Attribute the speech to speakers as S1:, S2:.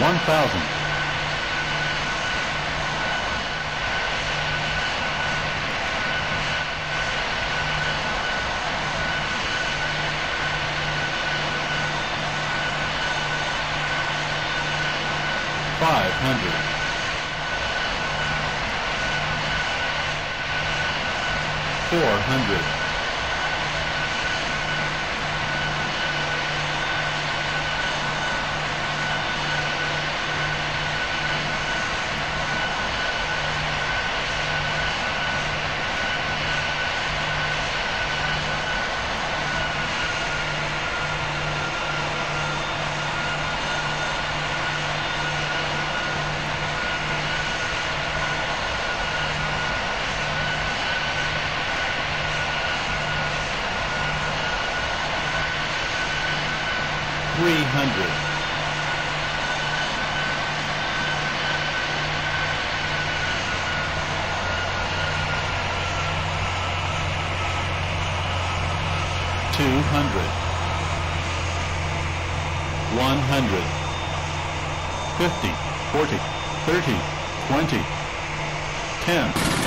S1: One thousand. Five hundred. Four hundred. Three hundred. Two hundred. One hundred. Fifty, forty, thirty, twenty, ten.